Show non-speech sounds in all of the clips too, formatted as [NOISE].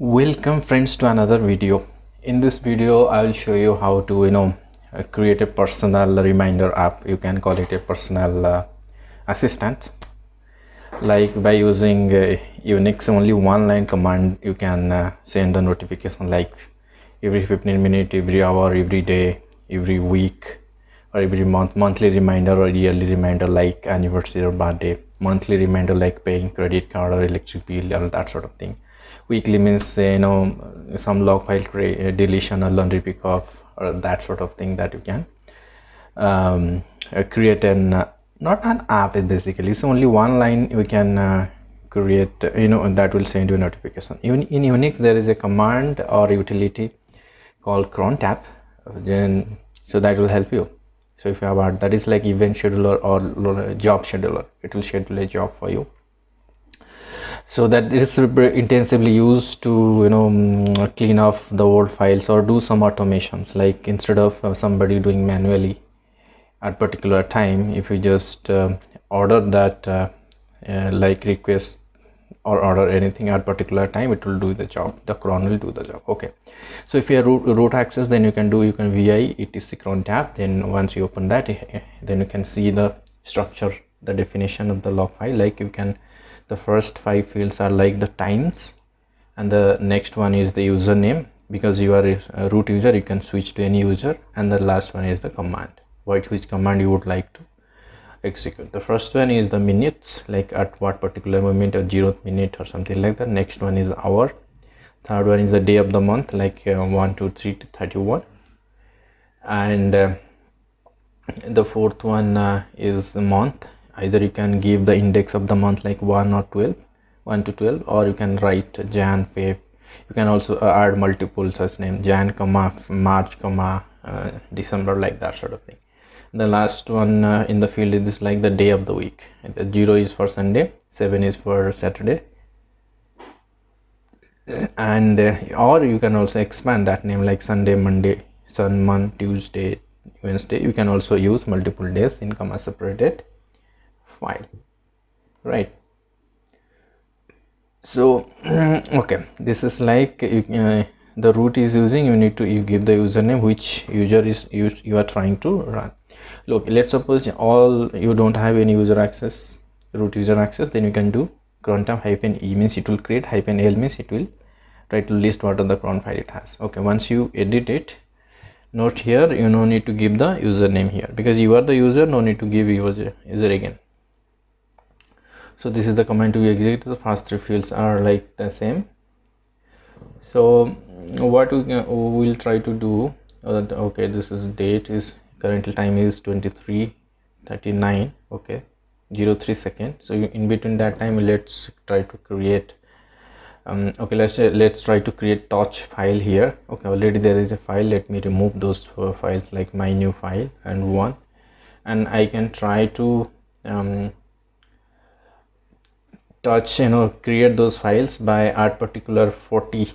welcome friends to another video. In this video i will show you how to you know uh, create a personal reminder app. You can call it a personal uh, assistant. Like by using uh, unix only one line command you can uh, send a notification like every 15 minute every hour every day every week or every month monthly reminder or yearly reminder like anniversary or birthday monthly reminder like paying credit card or electric bill or that sort of thing weekly means you know some log file uh, deletion or laundry pick off or that sort of thing that you can um, uh, create an uh, not an app basically it's only one line we can uh, create you know that will send you a notification. Even in unix there is a command or utility called cron tab then so that will help you. So if you have that is like event scheduler or job scheduler it will schedule a job for you so that it is intensively used to you know mm, clean off the old files or do some automations like instead of uh, somebody doing manually at particular time if you just uh, order that uh, uh, like request or order anything at particular time it will do the job. The cron will do the job. Okay. So if you have root, root access then you can do you can vi etc cron tab. Then once you open that eh, eh, then you can see the structure the definition of the log file. Like you can the first five fields are like the times and the next one is the username. Because you are a root user you can switch to any user and the last one is the command. Which which command you would like to execute. The first one is the minutes like at what particular moment or zeroth minute or something like that. Next one is hour. Third one is the day of the month like uh, 1 2 3 to 31 and uh, the fourth one uh, is the month either you can give the index of the month like 1 or 12 1 to 12 or you can write jan feb. You can also uh, add multiple such name jan comma march comma uh, december like that sort of thing. The last one uh, in the field is like the day of the week. The 0 is for sunday 7 is for saturday. And uh, or you can also expand that name like sunday monday sun month tuesday wednesday. You can also use multiple days in comma separated file right. So [CLEARS THROAT] okay. This is like uh, the root is using you need to you give the username which user is you, you are trying to run. Look let's suppose all you don't have any user access root user access then you can do cron tab hyphen e means it will create hyphen l means it will try to list what are the cron file it has. Okay once you edit it note here you no need to give the username here. Because you are the user no need to give user user again so this is the command to execute. The first three fields are like the same. So what we will try to do uh, okay this is date is currently time is 23 39 okay 03 second. So in between that time let's try to create um, okay let's let's try to create touch file here. Okay already there is a file. Let me remove those files like my new file and one. And I can try to um, touch you know create those files by at particular 40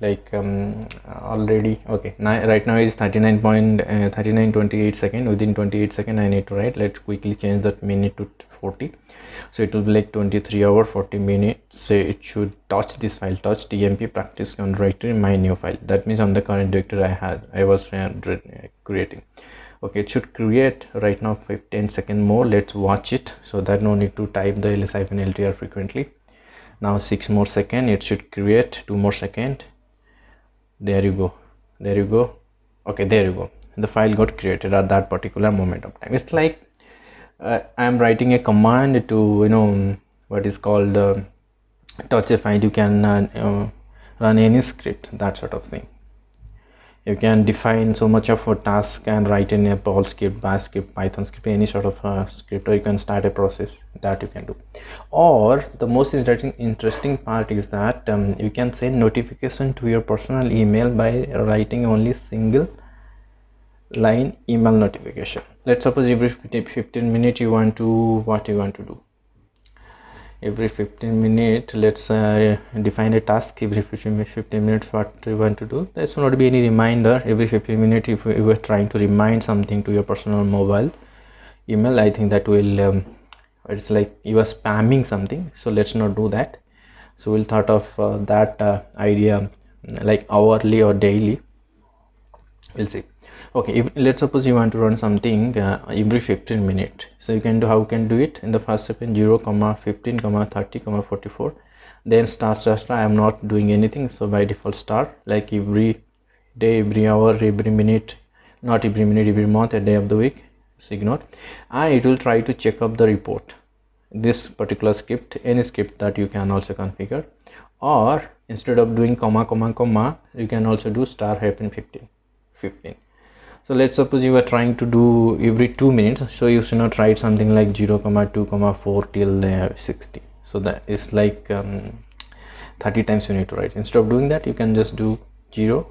like um, already. Okay now right now is 39 point uh, 39 28 second. Within 28 second i need to write. Let's quickly change that minute to 40 so it will be like 23 hour 40 minutes. Say it should touch this file. Touch tmp practice on directory my new file. That means on the current directory i had i was uh, creating okay it should create right now 15 second more. Let's watch it. So that no need to type the ls hyphen ltr frequently. Now six more second. It should create two more second. There you go. There you go. Okay there you go. The file got created at that particular moment of time. It's like uh, i'm writing a command to you know what is called uh, touch a file. You can uh, run any script that sort of thing you can define so much of a task and write in a Perl script, Bash script, Python script, any sort of uh, script, or you can start a process that you can do. Or the most interesting interesting part is that um, you can send notification to your personal email by writing only single line email notification. Let's suppose every 15 minutes you want to what you want to do every 15 minutes let's uh, define a task every 15, 15 minutes what you want to do. There should not be any reminder. Every 15 minutes if you were trying to remind something to your personal mobile email i think that will um, it's like you are spamming something so let's not do that. So we'll thought of uh, that uh, idea like hourly or daily. We'll see okay if, let's suppose you want to run something uh, every 15 minutes so you can do how you can do it? In the first step in 0 comma 15 comma 30 comma 44 then star star star i am not doing anything so by default star like every day every hour every minute not every minute every month a day of the week so ignore. And it will try to check up the report. This particular script any script that you can also configure. Or instead of doing comma comma comma you can also do star hyphen 15 15 so let's suppose you are trying to do every two minutes so you should not write something like 0 comma 2 comma 4 till uh, 60 so that is like um, 30 times you need to write. Instead of doing that you can just do 0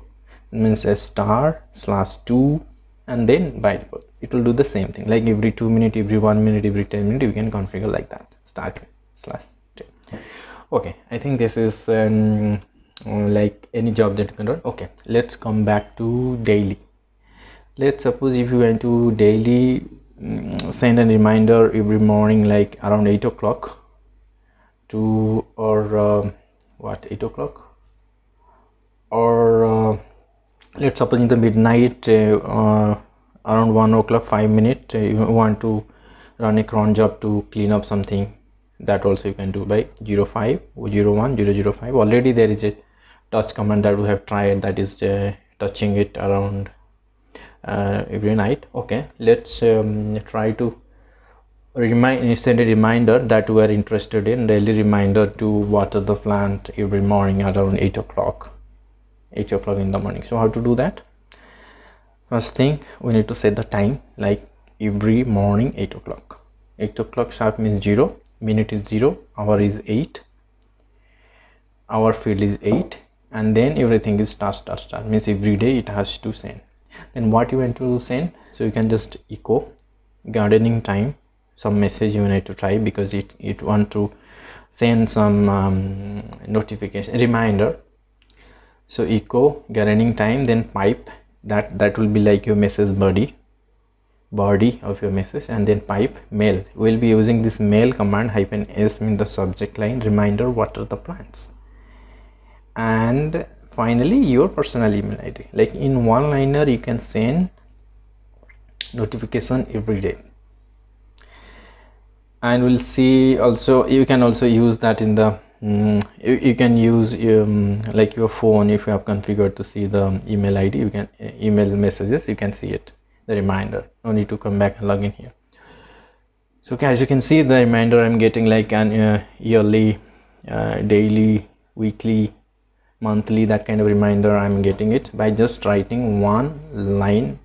means a star slash 2 and then by default it will do the same thing. Like every 2 minute every 1 minute every 10 minute you can configure like that start slash 10 okay i think this is um, like any job that you can run. Okay let's come back to daily let's suppose if you want to daily um, send a reminder every morning like around 8 o'clock to or uh, what 8 o'clock? Or uh, let's suppose in the midnight uh, uh around 1 o'clock 5 minutes uh, you want to run a cron job to clean up something that also you can do by 05 01 005 already there is a touch command that we have tried that is uh, touching it around uh, every night okay? Let's um, try to remind send a reminder that we are interested in daily reminder to water the plant every morning around 8 o'clock. 8 o'clock in the morning. So how to do that? First thing we need to set the time like every morning 8 o'clock. 8 o'clock sharp means 0 minute is 0 hour is 8 hour field is 8 and then everything is star star star. Means every day it has to send then what you want to send so you can just echo. Gardening time. Some message you need to try because it it want to send some um, notification reminder. So echo gardening time then pipe. That that will be like your message body. Body of your message and then pipe mail. We'll be using this mail command hyphen s in the subject line reminder water the plants? And finally your personal email id like in one liner you can send notification every day. And we'll see also you can also use that in the mm, you, you, can use um, like your phone if you have configured to see the email id you can uh, email messages you can see it the reminder. No need to come back and log in here. So okay, as you can see the reminder i'm getting like an uh, yearly uh, daily weekly monthly that kind of reminder i'm getting it by just writing one line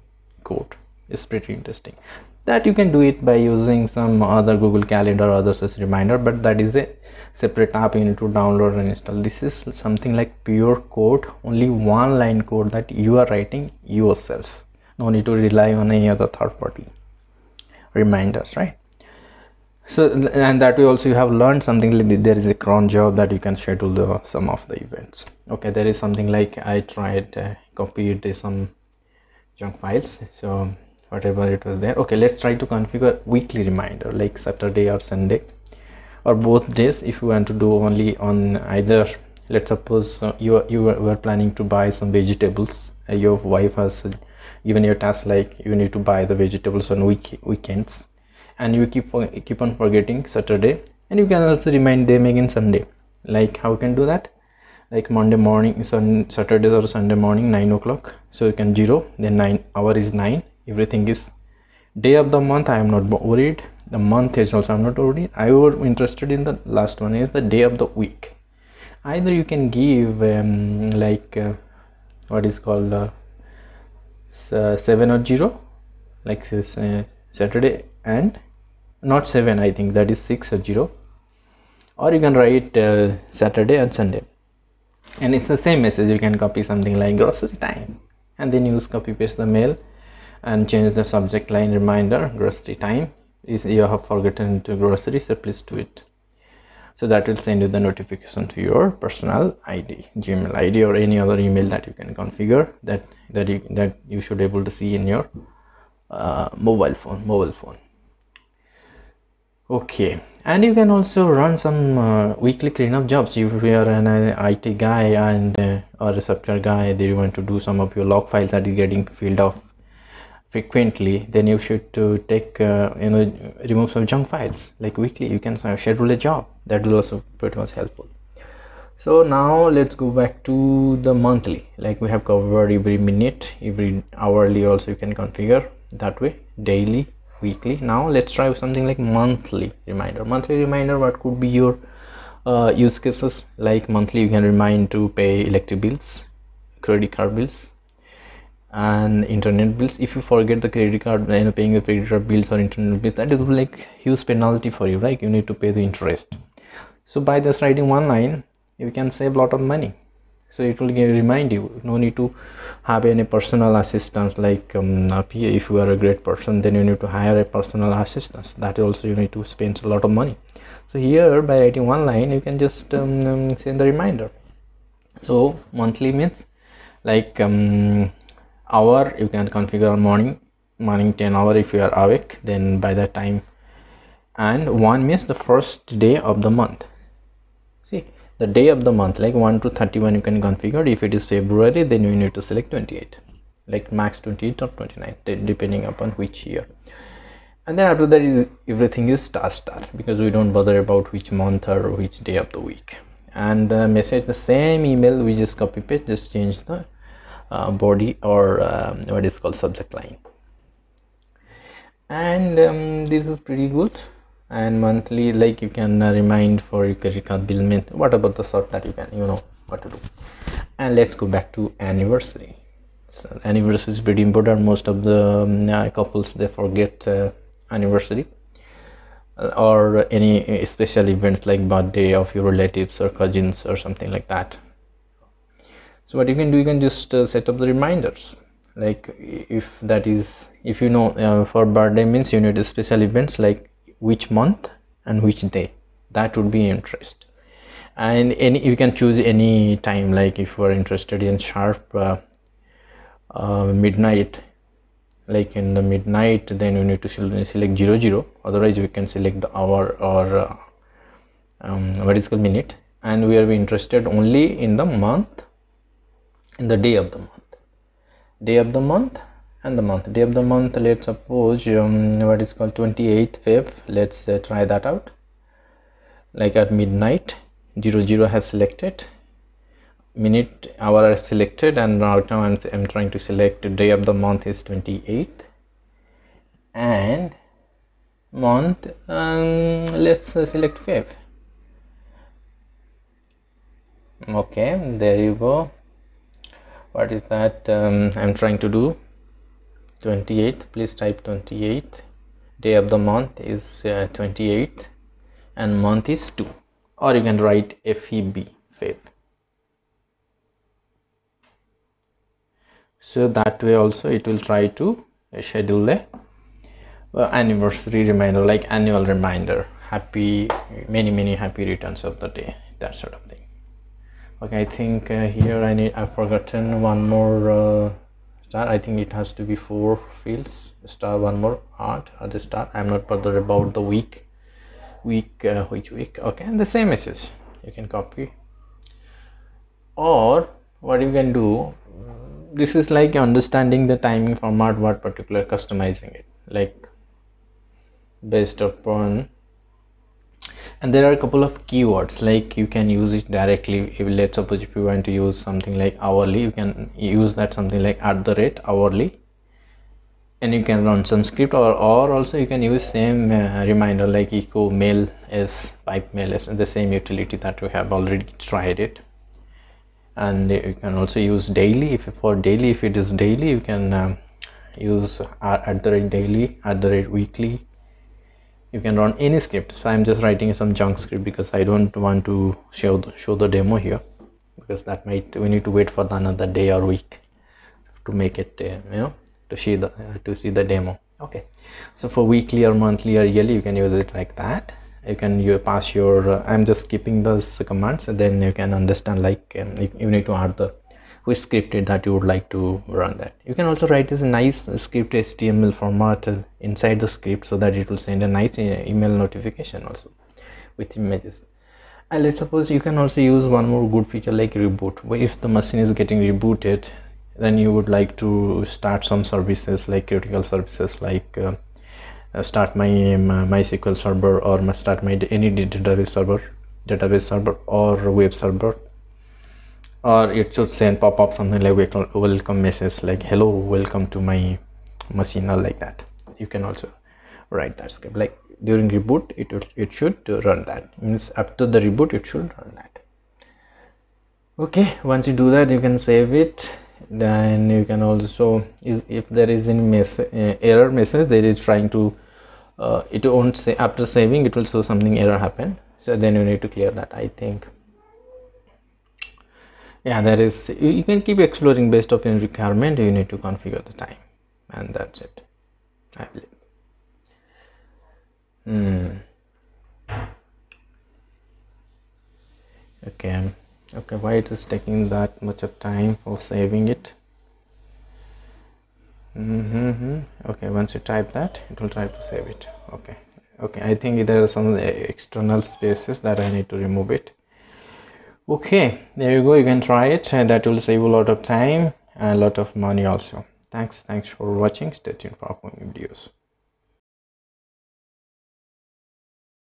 code. It's pretty interesting. That you can do it by using some other google calendar or other such reminder but that is a separate app you need to download and install. This is something like pure code only one line code that you are writing yourself. No need to rely on any other third party reminders right so and that way also you have learned something like there is a cron job that you can schedule the some of the events. Okay there is something like i tried uh, copied some junk files so whatever it was there. Okay let's try to configure weekly reminder like saturday or sunday or both days if you want to do only on either. Let's suppose uh, you you were planning to buy some vegetables uh, your wife has given you task like you need to buy the vegetables on week weekends and you keep keep on forgetting saturday and you can also remind them again sunday. Like how you can do that? Like monday morning sun saturday or sunday morning 9 o'clock. So you can zero then 9 hour is 9 everything is day of the month i am not worried. The month is also i'm not worried. I was interested in the last one is the day of the week. Either you can give um, like uh, what is called uh, uh, 7 or 0 like uh, saturday and not 7 I think. That is 6 or 0 or you can write uh, Saturday and Sunday. And it's the same message. You can copy something like grocery time. And then use copy paste the mail and change the subject line reminder. Grocery time is you have forgotten to grocery so please do it. So that will send you the notification to your personal id gmail id or any other email that you can configure that that you that you should able to see in your uh, mobile phone mobile phone okay. And you can also run some uh, weekly cleanup jobs. If you are an uh, IT guy and uh, or a software guy that you want to do some of your log files that is getting filled off frequently then you should to take uh, you know remove some junk files. Like weekly you can schedule a job. That will also pretty much helpful. So now let's go back to the monthly. Like we have covered every minute every hourly also you can configure that way daily weekly. Now let's try something like monthly reminder. Monthly reminder what could be your uh, use cases? Like monthly you can remind to pay electric bills credit card bills and internet bills. If you forget the credit card you know paying the credit card bills or internet bills that is like huge penalty for you right? You need to pay the interest. So by just writing one line you can save a lot of money so it will remind you no need to have any personal assistance like um, if you are a great person then you need to hire a personal assistance. That also you need to spend a lot of money. So here by writing one line you can just um, um, send the reminder. So monthly means like um, hour you can configure morning morning 10 hour if you are awake then by that time. And one means the first day of the month. See the day of the month like 1 to 31 you can configure. If it is february then you need to select 28 like max 28 or 29 depending upon which year. And then after that is everything is star star because we don't bother about which month or which day of the week. And the message the same email we just copy paste just change the uh, body or um, what is called subject line. And um, this is pretty good and monthly like you can uh, remind for your credit card bill mint what about the sort that you can you know what to do? And let's go back to anniversary. So anniversary is pretty important. Most of the um, uh, couples they forget uh, anniversary. Uh, or any uh, special events like birthday of your relatives or cousins or something like that. So what you can do you can just uh, set up the reminders. Like if that is if you know for birthday means you need special events like which month and which day. That would be interest. And any you can choose any time like if you are interested in sharp uh, uh, midnight like in the midnight then you need to select 00 zero. Otherwise we can select the hour or uh, um, what is called minute. And we are interested only in the month in the day of the month. Day of the month and the month. Day of the month let's suppose um, what is called 28th feb let's uh, try that out. Like at midnight 00 zero have selected. Minute hour are selected and right now I'm, I'm trying to select day of the month is 28th and month um, let's uh, select feb. Okay there you go. What is that um, I'm trying to do 28th please type 28th day of the month is uh, 28th and month is 2 or you can write FEB Feb so that way also it will try to schedule a uh, anniversary reminder like annual reminder. Happy many many happy returns of the day that sort of thing. Okay I think uh, here I need I've forgotten one more uh, star. I think it has to be four fields. Star one more art at the start i'm not bothered about the week week uh, which week okay and the same message you can copy. Or what you can do this is like understanding the timing format what particular customizing it. Like based upon and there are a couple of keywords like you can use it directly if let's suppose if you want to use something like hourly you can use that something like at the rate hourly. And you can run some script or, or also you can use same uh, reminder like echo mail is pipe mail is the same utility that we have already tried it. And you can also use daily if for daily if it is daily you can um, use at the rate daily at the rate weekly you can run any script. So i'm just writing some junk script because i don't want to show the, show the demo here. Because that might we need to wait for another day or week to make it uh, you know to see the uh, to see the demo. Okay. So for weekly or monthly or yearly you can use it like that. You can you pass your uh, i'm just skipping those commands. And then you can understand like um, you, you, need to add the which script that you would like to run that. You can also write this nice script html format inside the script so that it will send a nice email notification also with images. And let's suppose you can also use one more good feature like reboot. If the machine is getting rebooted then you would like to start some services like critical services like uh, uh start my mysql server or start my any database server database server or web server or it should send pop-up something like welcome, welcome message like hello welcome to my machine or like that. You can also write that script. Like during reboot it it should run that. Means after the reboot it should run that. Okay once you do that you can save it. Then you can also if there is any mess, uh, error message that is trying to uh, it won't say after saving it will show something error happened. So then you need to clear that i think yeah that is you can keep exploring based on your requirement you need to configure the time and that's it i believe Hmm. Okay. Okay, why it is taking that much of time for saving it? Mm -hmm. Okay, once you type that, it will try to save it. Okay. Okay, I think there are some external spaces that I need to remove it. Okay, there you go. You can try it, and that will save a lot of time and a lot of money also. Thanks. Thanks for watching. Stay tuned for upcoming videos.